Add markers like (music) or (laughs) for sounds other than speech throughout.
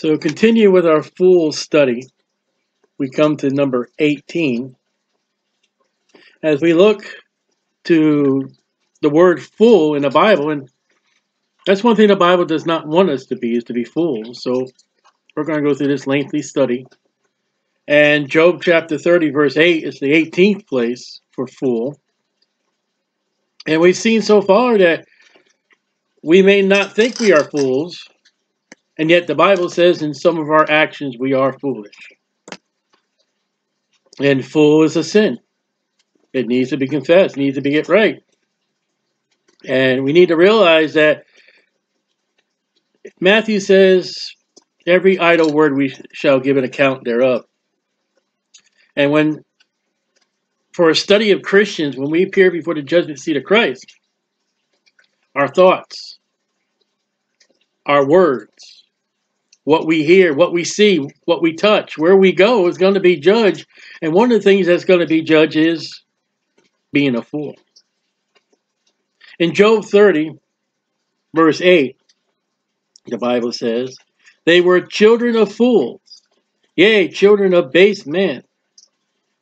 So continue with our fool study. We come to number 18. As we look to the word fool in the Bible, and that's one thing the Bible does not want us to be, is to be fools. So we're going to go through this lengthy study. And Job chapter 30, verse 8 is the 18th place for fool. And we've seen so far that we may not think we are fools, and yet the Bible says in some of our actions we are foolish. And fool is a sin. It needs to be confessed, needs to be get right. And we need to realize that Matthew says, every idle word we shall give an account thereof. And when, for a study of Christians, when we appear before the judgment seat of Christ, our thoughts, our words, what we hear, what we see, what we touch, where we go is going to be judged. And one of the things that's going to be judged is being a fool. In Job 30, verse 8, the Bible says, They were children of fools, yea, children of base men.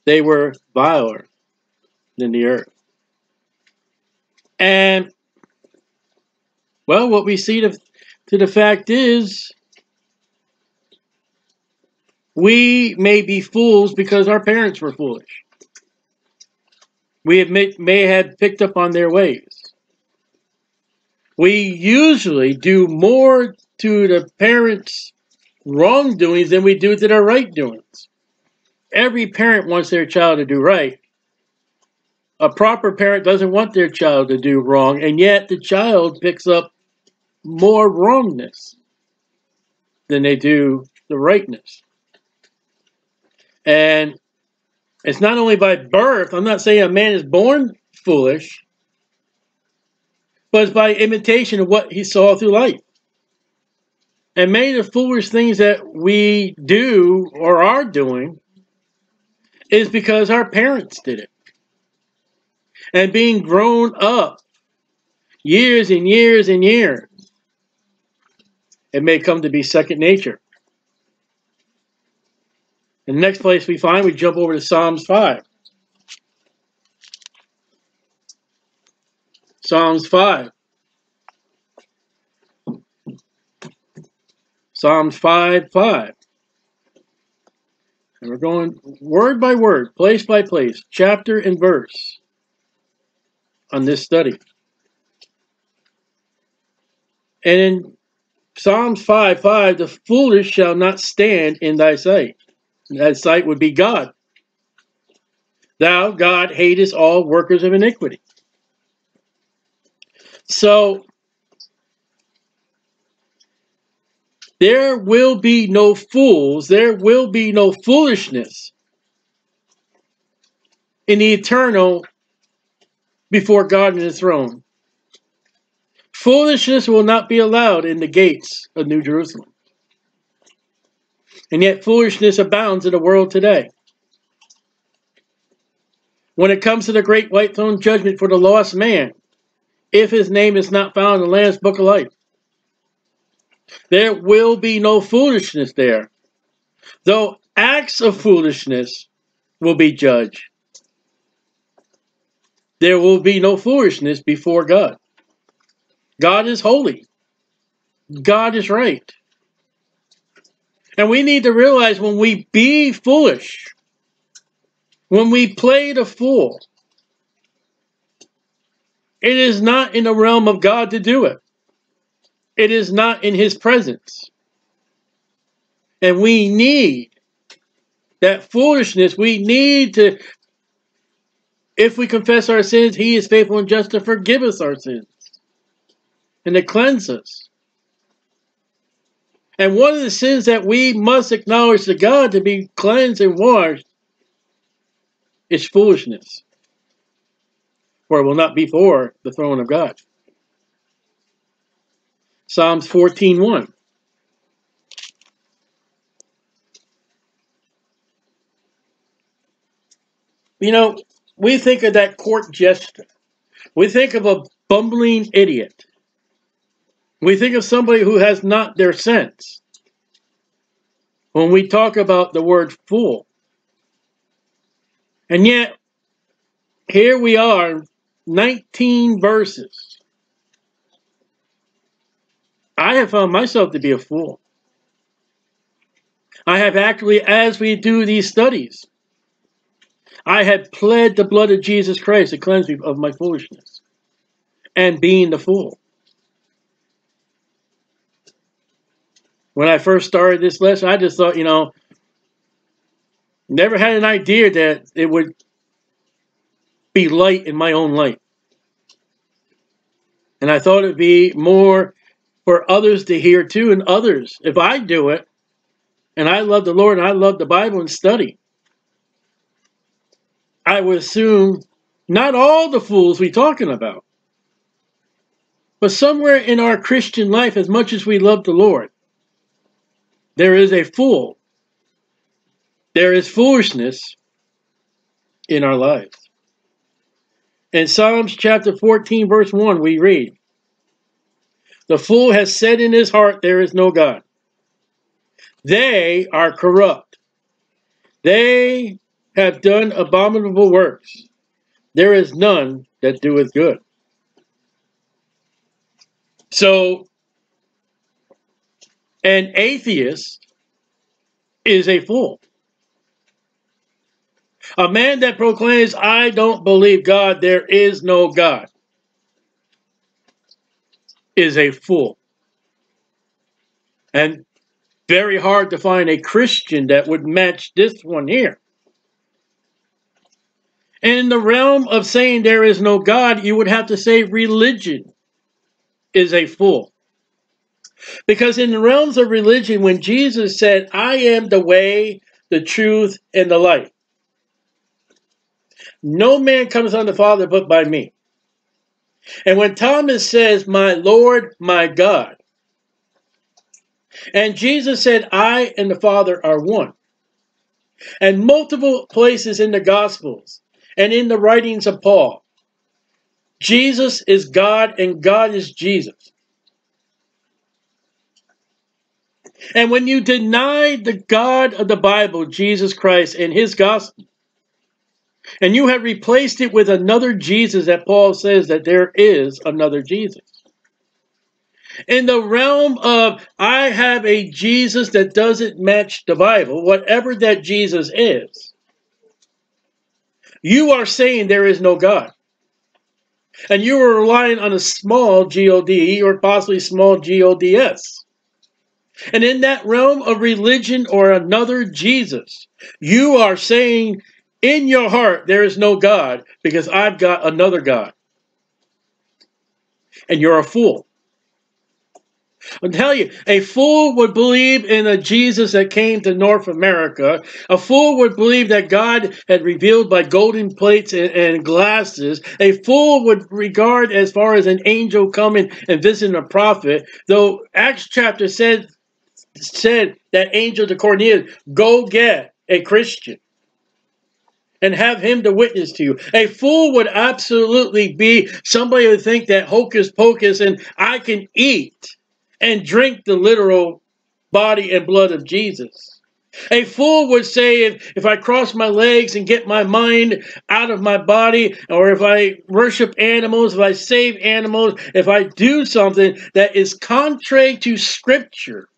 They were viler than the earth. And, well, what we see to, to the fact is, we may be fools because our parents were foolish. We may, may have picked up on their ways. We usually do more to the parents' wrongdoings than we do to their right doings. Every parent wants their child to do right. A proper parent doesn't want their child to do wrong, and yet the child picks up more wrongness than they do the rightness. And it's not only by birth, I'm not saying a man is born foolish, but it's by imitation of what he saw through life. And many of the foolish things that we do or are doing is because our parents did it. And being grown up years and years and years, it may come to be second nature. The next place we find, we jump over to Psalms 5. Psalms 5. Psalms 5 5. And we're going word by word, place by place, chapter and verse on this study. And in Psalms 5 5, the foolish shall not stand in thy sight. That sight would be God. Thou, God, hatest all workers of iniquity. So, there will be no fools, there will be no foolishness in the eternal before God and his throne. Foolishness will not be allowed in the gates of New Jerusalem. And yet foolishness abounds in the world today. When it comes to the great white throne judgment for the lost man, if his name is not found in the Lamb's Book of Life, there will be no foolishness there, though acts of foolishness will be judged. There will be no foolishness before God. God is holy. God is right. And we need to realize when we be foolish, when we play the fool, it is not in the realm of God to do it. It is not in his presence. And we need that foolishness. We need to, if we confess our sins, he is faithful and just to forgive us our sins and to cleanse us. And one of the sins that we must acknowledge to God to be cleansed and washed is foolishness. For it will not be for the throne of God. Psalms 14.1 You know, we think of that court jester. We think of a bumbling idiot we think of somebody who has not their sense. when we talk about the word fool. And yet, here we are, 19 verses. I have found myself to be a fool. I have actually, as we do these studies, I have pled the blood of Jesus Christ to cleanse me of my foolishness and being the fool. When I first started this lesson, I just thought, you know, never had an idea that it would be light in my own light. And I thought it'd be more for others to hear too, and others. If I do it, and I love the Lord and I love the Bible and study, I would assume not all the fools we're talking about, but somewhere in our Christian life, as much as we love the Lord, there is a fool. There is foolishness in our lives. In Psalms chapter 14, verse 1, we read, The fool has said in his heart, There is no God. They are corrupt. They have done abominable works. There is none that doeth good. So, an atheist is a fool. A man that proclaims, I don't believe God, there is no God, is a fool. And very hard to find a Christian that would match this one here. And in the realm of saying there is no God, you would have to say religion is a fool. Because in the realms of religion, when Jesus said, I am the way, the truth, and the light, no man comes unto the Father but by me. And when Thomas says, My Lord, my God, and Jesus said, I and the Father are one. And multiple places in the Gospels and in the writings of Paul, Jesus is God and God is Jesus. And when you deny the God of the Bible, Jesus Christ, and his gospel, and you have replaced it with another Jesus that Paul says that there is another Jesus. In the realm of, I have a Jesus that doesn't match the Bible, whatever that Jesus is, you are saying there is no God. And you are relying on a small God or possibly small gods. And in that realm of religion or another Jesus, you are saying in your heart, there is no God because I've got another God. And you're a fool. I'll tell you, a fool would believe in a Jesus that came to North America. A fool would believe that God had revealed by golden plates and, and glasses. A fool would regard as far as an angel coming and visiting a prophet, though Acts chapter said, said that angel to Cornelius, go get a Christian and have him to witness to you. A fool would absolutely be somebody who think that hocus pocus and I can eat and drink the literal body and blood of Jesus. A fool would say if, if I cross my legs and get my mind out of my body, or if I worship animals, if I save animals, if I do something that is contrary to scripture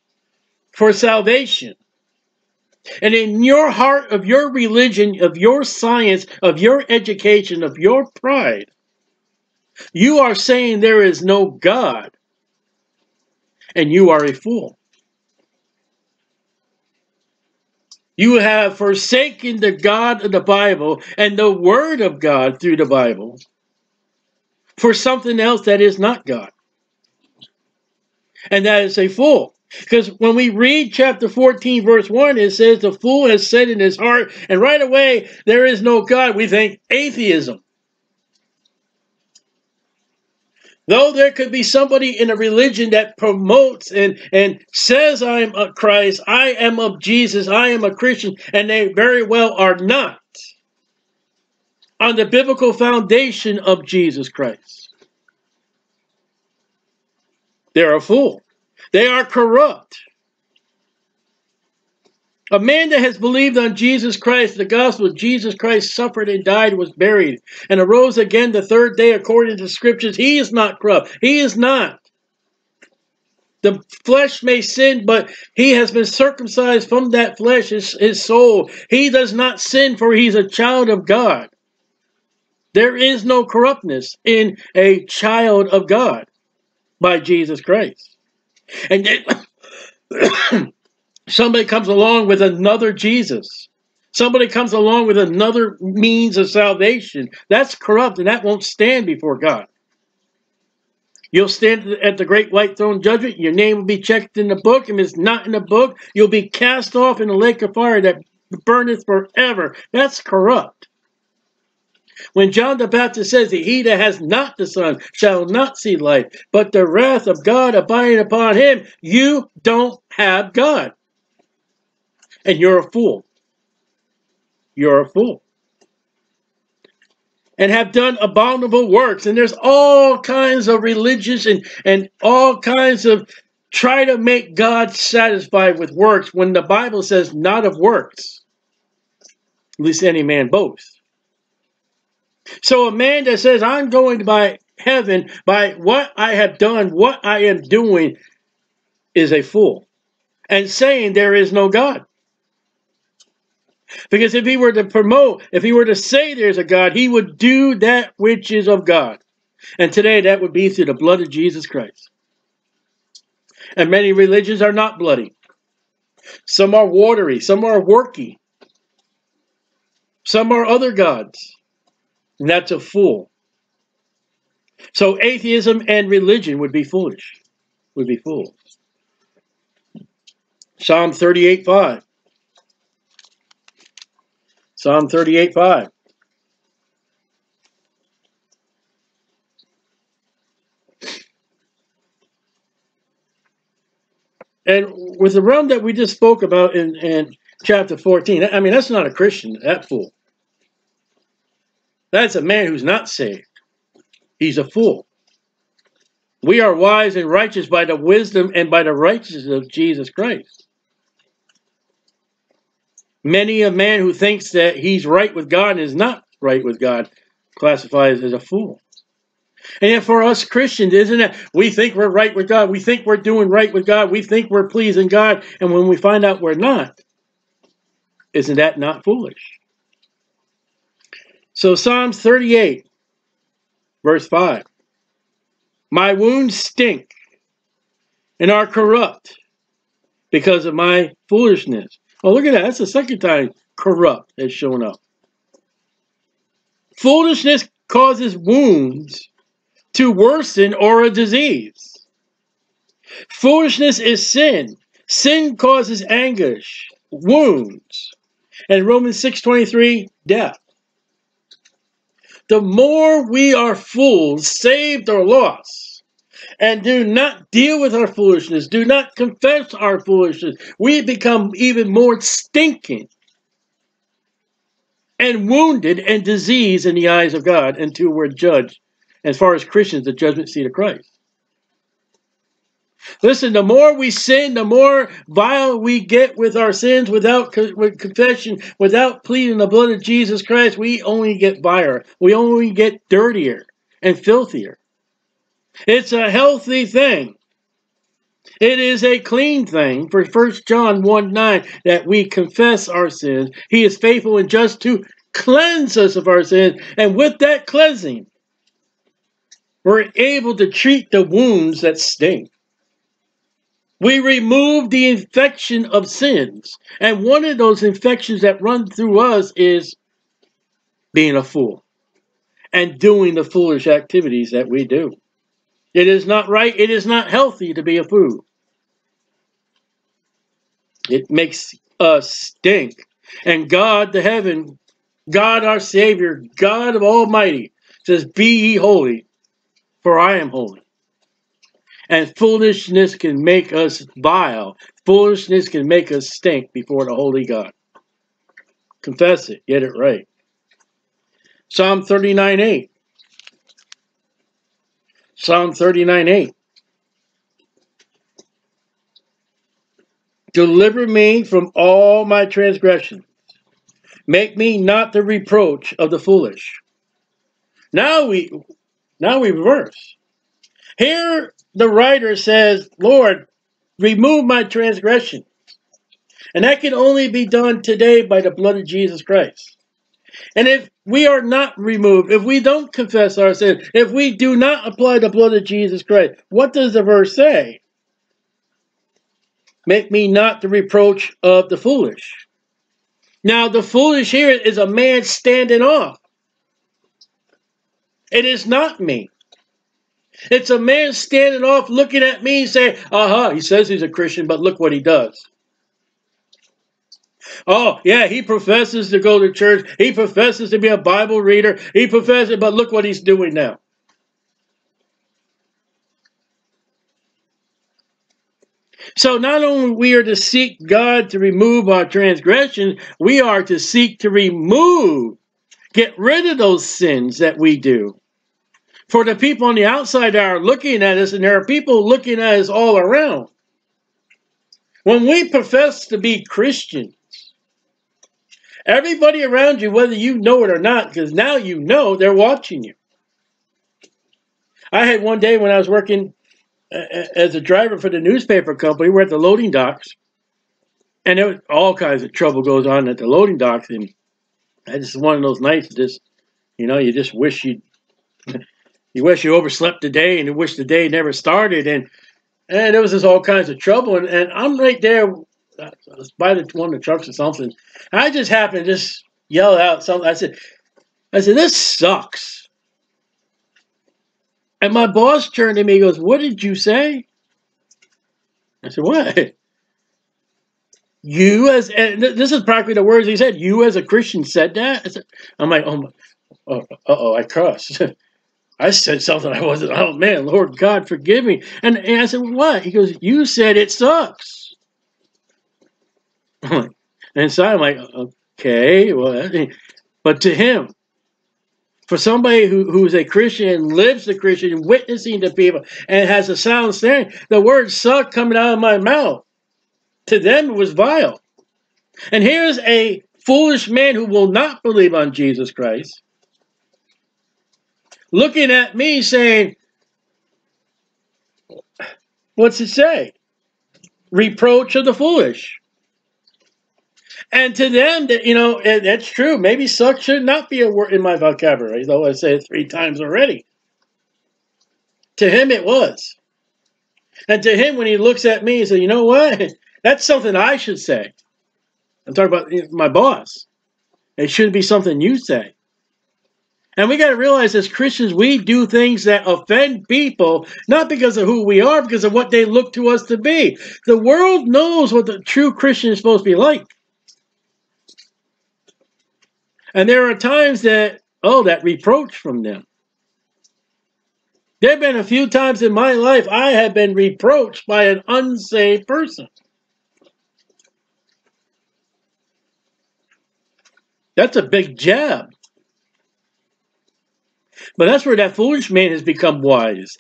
for salvation, and in your heart of your religion, of your science, of your education, of your pride, you are saying there is no God, and you are a fool. You have forsaken the God of the Bible and the Word of God through the Bible for something else that is not God. And that is a fool. Because when we read chapter 14, verse 1, it says, The fool has said in his heart, and right away, there is no God. We think atheism. Though there could be somebody in a religion that promotes and, and says, I'm a Christ, I am of Jesus, I am a Christian, and they very well are not on the biblical foundation of Jesus Christ. They're a fool. They are corrupt. A man that has believed on Jesus Christ, the gospel of Jesus Christ, suffered and died, was buried, and arose again the third day according to the scriptures. He is not corrupt. He is not. The flesh may sin, but he has been circumcised from that flesh, his, his soul. He does not sin, for he's a child of God. There is no corruptness in a child of God by Jesus Christ. And then (coughs) somebody comes along with another Jesus. Somebody comes along with another means of salvation. That's corrupt and that won't stand before God. You'll stand at the great white throne judgment. Your name will be checked in the book. If it's not in the book, you'll be cast off in the lake of fire that burneth forever. That's corrupt. When John the Baptist says that he that has not the Son shall not see life, but the wrath of God abiding upon him, you don't have God. And you're a fool. You're a fool and have done abominable works. And there's all kinds of religious and, and all kinds of try to make God satisfied with works when the Bible says not of works. Least any man boasts. So a man that says, I'm going by heaven by what I have done, what I am doing, is a fool. And saying there is no God. Because if he were to promote, if he were to say there's a God, he would do that which is of God. And today that would be through the blood of Jesus Christ. And many religions are not bloody. Some are watery, some are worky. Some are other gods. And that's a fool. So atheism and religion would be foolish. Would be fools. Psalm 38 5. Psalm 38 5. And with the realm that we just spoke about in, in chapter 14, I mean, that's not a Christian, that fool. That's a man who's not saved. He's a fool. We are wise and righteous by the wisdom and by the righteousness of Jesus Christ. Many a man who thinks that he's right with God and is not right with God classifies as a fool. And for us Christians, isn't it? We think we're right with God. We think we're doing right with God. We think we're pleasing God. And when we find out we're not, isn't that not foolish? So Psalms 38, verse 5. My wounds stink and are corrupt because of my foolishness. Oh, look at that. That's the second time corrupt has shown up. Foolishness causes wounds to worsen or a disease. Foolishness is sin. Sin causes anguish, wounds. And Romans 6.23, death. The more we are fools, saved or lost, and do not deal with our foolishness, do not confess our foolishness, we become even more stinking and wounded and diseased in the eyes of God until we're judged, as far as Christians, the judgment seat of Christ. Listen, the more we sin, the more vile we get with our sins without with confession, without pleading the blood of Jesus Christ, we only get viler. We only get dirtier and filthier. It's a healthy thing. It is a clean thing for 1 John 1 9 that we confess our sins. He is faithful and just to cleanse us of our sins. And with that cleansing, we're able to treat the wounds that sting. We remove the infection of sins. And one of those infections that run through us is being a fool and doing the foolish activities that we do. It is not right. It is not healthy to be a fool. It makes us stink. And God, the heaven, God our Savior, God of Almighty, says, Be ye holy, for I am holy. And foolishness can make us vile. Foolishness can make us stink before the holy God. Confess it. Get it right. Psalm 39 8. Psalm 39 8. Deliver me from all my transgressions. Make me not the reproach of the foolish. Now we now we reverse. Here the writer says, Lord, remove my transgression. And that can only be done today by the blood of Jesus Christ. And if we are not removed, if we don't confess our sin, if we do not apply the blood of Jesus Christ, what does the verse say? Make me not the reproach of the foolish. Now, the foolish here is a man standing off. It is not me. It's a man standing off looking at me and saying, aha, he says he's a Christian, but look what he does. Oh, yeah, he professes to go to church. He professes to be a Bible reader. He professes, but look what he's doing now. So not only we are to seek God to remove our transgressions, we are to seek to remove, get rid of those sins that we do. For the people on the outside are looking at us, and there are people looking at us all around. When we profess to be Christians, everybody around you, whether you know it or not, because now you know they're watching you. I had one day when I was working uh, uh, as a driver for the newspaper company, we're at the loading docks, and there was all kinds of trouble goes on at the loading docks, and I just one of those nights, just you know, you just wish you you wish you overslept the day, and you wish the day never started, and and there was just all kinds of trouble, and, and I'm right there I was by the one of the trucks or something. I just happened to just yell out something. I said, I said, this sucks. And my boss turned to me and goes, What did you say? I said, What? (laughs) You as this is practically the words he said. You as a Christian said that. Said, I'm like, oh, oh, oh, I cussed. (laughs) I said something I wasn't. Oh man, Lord God, forgive me. And, and I said, what? He goes, you said it sucks. and so I'm like, okay, well, but to him, for somebody who, who's a Christian, lives the Christian, witnessing to people, and has a sound standing, the word suck coming out of my mouth. To them, it was vile. And here's a foolish man who will not believe on Jesus Christ, looking at me saying, What's it say? Reproach of the foolish. And to them, that you know, eh, that's true. Maybe suck should not be a word in my vocabulary, though I say it three times already. To him, it was. And to him, when he looks at me, he said, "You know what? (laughs) That's something I should say." I'm talking about eh, my boss. It shouldn't be something you say. And we got to realize as Christians, we do things that offend people, not because of who we are, because of what they look to us to be. The world knows what the true Christian is supposed to be like. And there are times that, oh, that reproach from them. There have been a few times in my life I have been reproached by an unsaved person. That's a big jab. But that's where that foolish man has become wise.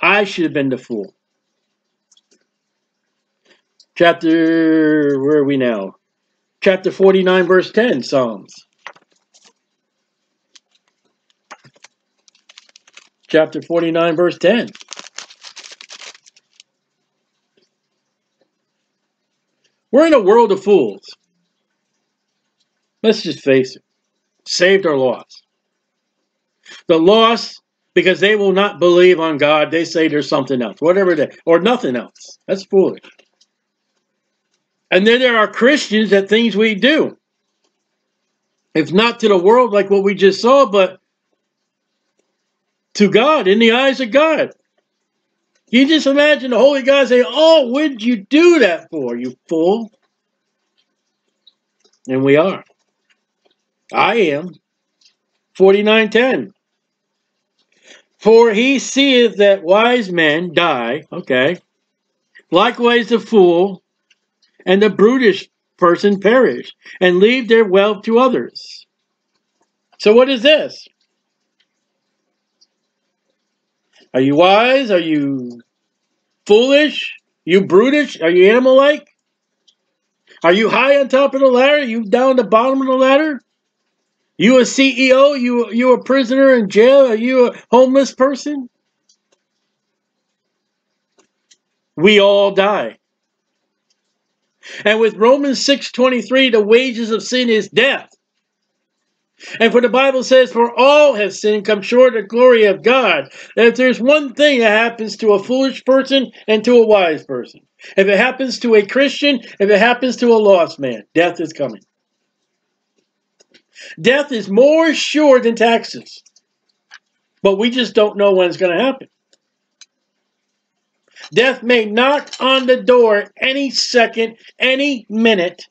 I should have been the fool. Chapter, where are we now? chapter 49, verse 10, Psalms. Chapter 49, verse 10. We're in a world of fools. Let's just face it. Saved or lost. The lost, because they will not believe on God, they say there's something else, whatever they, or nothing else. That's foolish. And then there are Christians that things we do. If not to the world like what we just saw, but to God, in the eyes of God. You just imagine the Holy God saying, Oh, what did you do that for, you fool? And we are. I am. 4910. For he seeth that wise men die, okay. Likewise the fool, and the brutish person perish and leave their wealth to others. So, what is this? Are you wise? Are you foolish? You brutish? Are you animal like? Are you high on top of the ladder? You down the bottom of the ladder? You a CEO? You you a prisoner in jail? Are you a homeless person? We all die. And with Romans 6:23, the wages of sin is death. And for the Bible says, For all have sinned come short of the glory of God. That if there's one thing that happens to a foolish person and to a wise person, if it happens to a Christian, if it happens to a lost man, death is coming. Death is more sure than taxes. But we just don't know when it's going to happen. Death may knock on the door any second, any minute,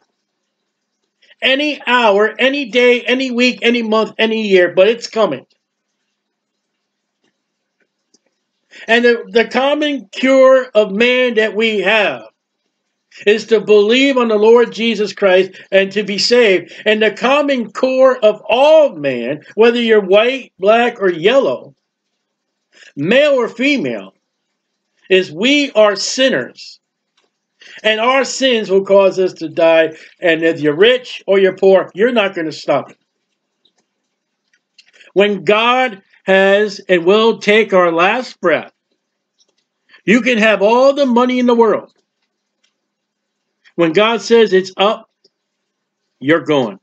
any hour, any day, any week, any month, any year, but it's coming. And the, the common cure of man that we have is to believe on the Lord Jesus Christ and to be saved. And the common core of all man, whether you're white, black, or yellow, male or female, is we are sinners. And our sins will cause us to die. And if you're rich or you're poor, you're not going to stop it. When God has and will take our last breath, you can have all the money in the world. When God says it's up, you're going.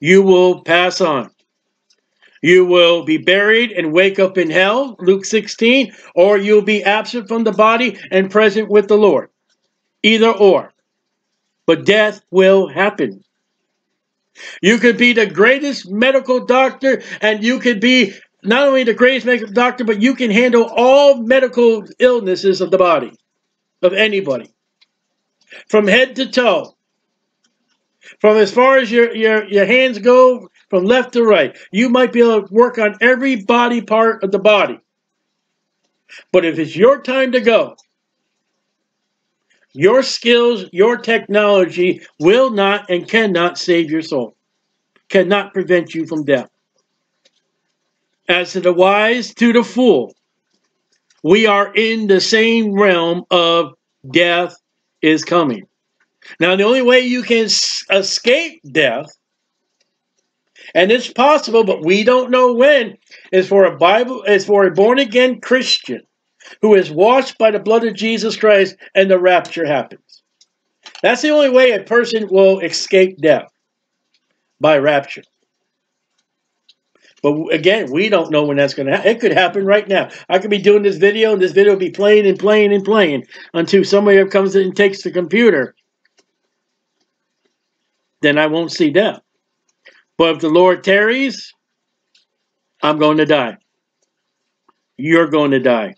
You will pass on. You will be buried and wake up in hell, Luke 16, or you'll be absent from the body and present with the Lord. Either or. But death will happen. You could be the greatest medical doctor, and you could be not only the greatest medical doctor, but you can handle all medical illnesses of the body, of anybody from head to toe. From as far as your, your, your hands go, from left to right. You might be able to work on every body part of the body. But if it's your time to go, your skills, your technology will not and cannot save your soul, cannot prevent you from death. As to the wise, to the fool, we are in the same realm of death is coming. Now, the only way you can escape death, and it's possible, but we don't know when, is for a Bible, is for a born again Christian who is washed by the blood of Jesus Christ, and the rapture happens. That's the only way a person will escape death by rapture. But again, we don't know when that's going to happen. It could happen right now. I could be doing this video, and this video will be playing and playing and playing until somebody comes in and takes the computer. Then I won't see death. But if the Lord tarries, I'm going to die. You're going to die.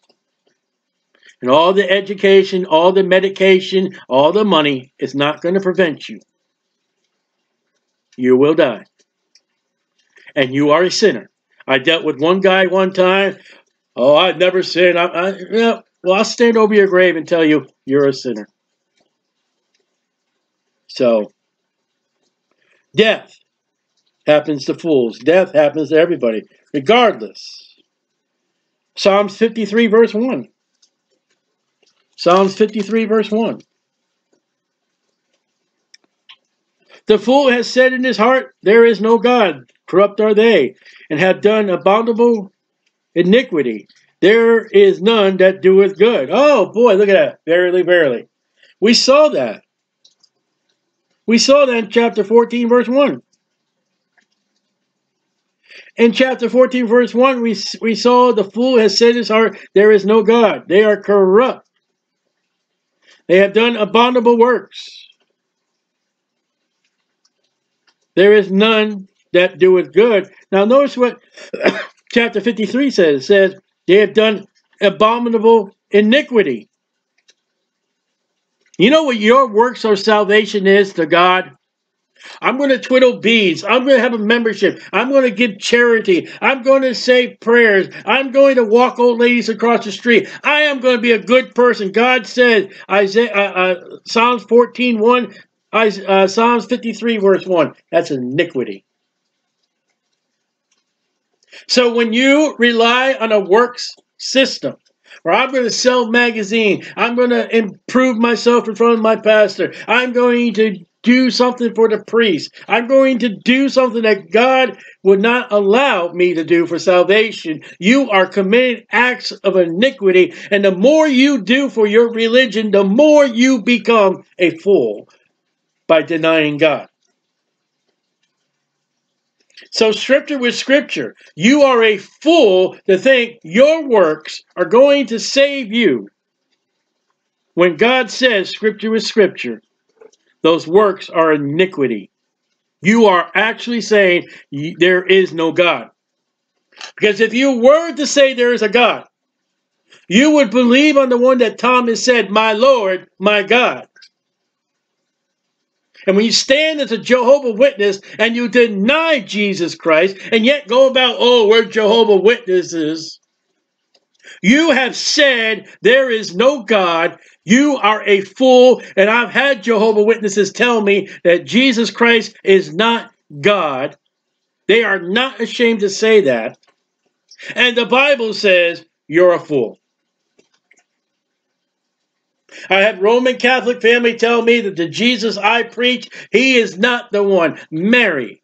And all the education, all the medication, all the money is not going to prevent you. You will die and you are a sinner. I dealt with one guy one time. Oh, I've never sinned. I, I, yeah, well, I'll stand over your grave and tell you you're a sinner. So, death happens to fools. Death happens to everybody, regardless. Psalms 53, verse 1. Psalms 53, verse 1. The fool has said in his heart, There is no God corrupt are they, and have done abominable iniquity. There is none that doeth good. Oh boy, look at that. Verily, verily. We saw that. We saw that in chapter 14, verse 1. In chapter 14, verse 1, we, we saw the fool has said in his heart, There is no God. They are corrupt. They have done abominable works. There is none that doeth good. Now notice what (coughs) chapter 53 says. It says, they have done abominable iniquity. You know what your works of salvation is to God? I'm going to twiddle beads. I'm going to have a membership. I'm going to give charity. I'm going to say prayers. I'm going to walk old ladies across the street. I am going to be a good person. God said, Isaiah, uh, uh, Psalms 14, 1, uh, Psalms 53, verse 1. That's iniquity. So when you rely on a works system, Or I'm going to sell magazine. I'm going to improve myself in front of my pastor. I'm going to do something for the priest. I'm going to do something that God would not allow me to do for salvation. You are committing acts of iniquity, and the more you do for your religion, the more you become a fool by denying God. So, scripture with scripture, you are a fool to think your works are going to save you. When God says scripture with scripture, those works are iniquity. You are actually saying there is no God. Because if you were to say there is a God, you would believe on the one that Thomas said, My Lord, my God. And when you stand as a Jehovah Witness and you deny Jesus Christ and yet go about, oh, we're Jehovah Witnesses, you have said there is no God. You are a fool. And I've had Jehovah Witnesses tell me that Jesus Christ is not God. They are not ashamed to say that. And the Bible says you're a fool. I had Roman Catholic family tell me that the Jesus I preach, he is not the one. Mary,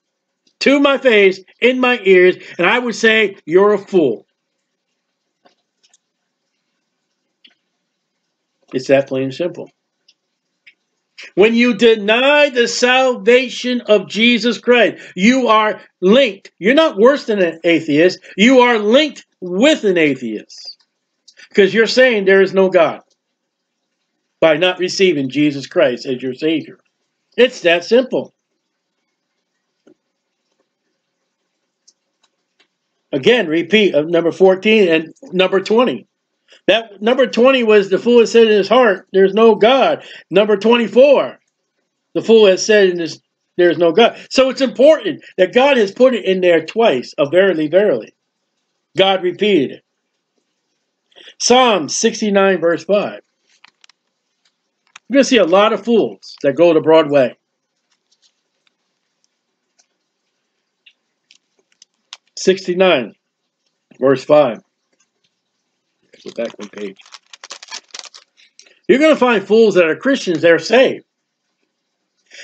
to my face, in my ears, and I would say, you're a fool. It's that plain and simple. When you deny the salvation of Jesus Christ, you are linked. You're not worse than an atheist. You are linked with an atheist. Because you're saying there is no God by not receiving Jesus Christ as your Savior. It's that simple. Again, repeat of number 14 and number 20. That number 20 was the fool has said in his heart, there's no God. Number 24, the fool has said in his there's no God. So it's important that God has put it in there twice, a verily, verily. God repeated it. Psalm 69, verse 5. You're going to see a lot of fools that go to Broadway. Sixty-nine, verse five. Go back one page. You're going to find fools that are Christians that are saved.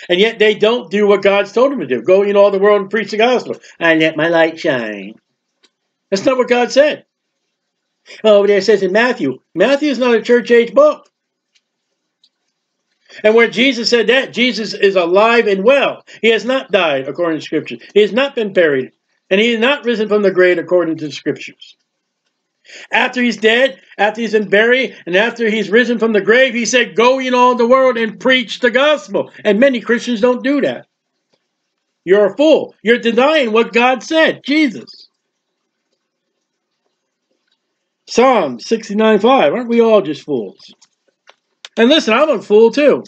And yet they don't do what God's told them to do. Go in all the world and preach the gospel. I let my light shine. That's not what God said. Oh, there it says in Matthew. Matthew is not a church age book. And where Jesus said that, Jesus is alive and well. He has not died according to Scripture. He has not been buried. And he is not risen from the grave according to the Scriptures. After he's dead, after he's been buried, and after he's risen from the grave, he said, Go in all the world and preach the gospel. And many Christians don't do that. You're a fool. You're denying what God said, Jesus. Psalm 69 5. Aren't we all just fools? And listen, I'm a fool too.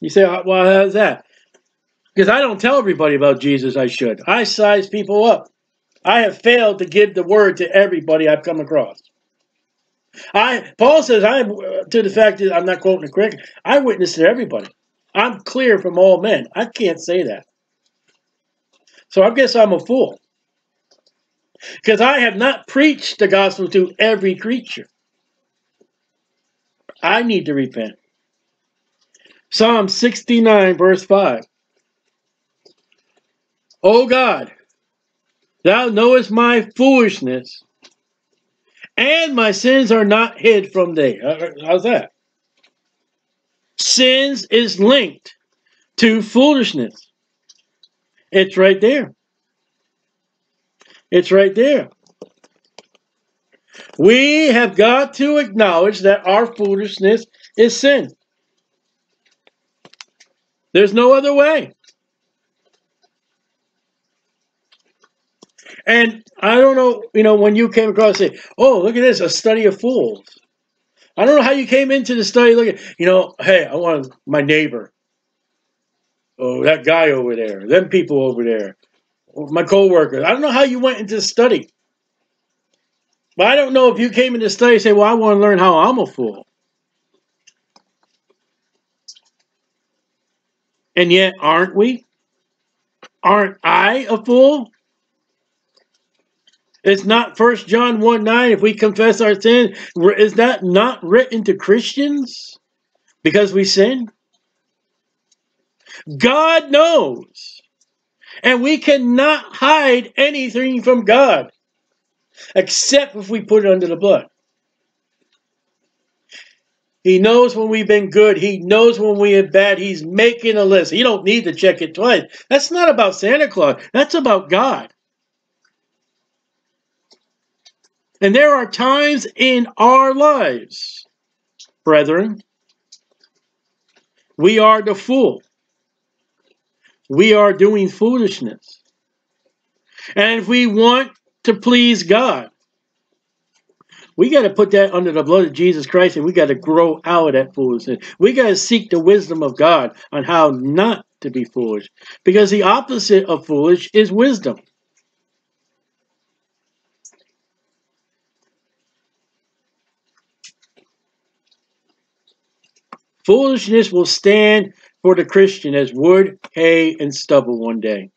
You say, uh, well, how's that? Because I don't tell everybody about Jesus I should. I size people up. I have failed to give the word to everybody I've come across. I Paul says I uh, to the fact that I'm not quoting it correctly. I witness to everybody. I'm clear from all men. I can't say that. So I guess I'm a fool. Because I have not preached the gospel to every creature. I need to repent. Psalm 69, verse 5. O God, thou knowest my foolishness, and my sins are not hid from thee. Uh, uh, how's that? Sins is linked to foolishness. It's right there. It's right there. We have got to acknowledge that our foolishness is sin. There's no other way. And I don't know, you know, when you came across it, oh, look at this, a study of fools. I don't know how you came into the study. Look at, you know, hey, I want my neighbor. Oh, that guy over there, them people over there, my coworkers. I don't know how you went into the study. But I don't know if you came into study and say, well, I want to learn how I'm a fool. And yet, aren't we? Aren't I a fool? It's not First John 1 9. If we confess our sin, is that not written to Christians because we sin? God knows. And we cannot hide anything from God except if we put it under the blood. He knows when we've been good. He knows when we are bad. He's making a list. He don't need to check it twice. That's not about Santa Claus. That's about God. And there are times in our lives, brethren, we are the fool. We are doing foolishness. And if we want to please God, we got to put that under the blood of Jesus Christ and we got to grow out of that foolishness. We got to seek the wisdom of God on how not to be foolish. Because the opposite of foolish is wisdom. Foolishness will stand for the Christian as wood, hay, and stubble one day.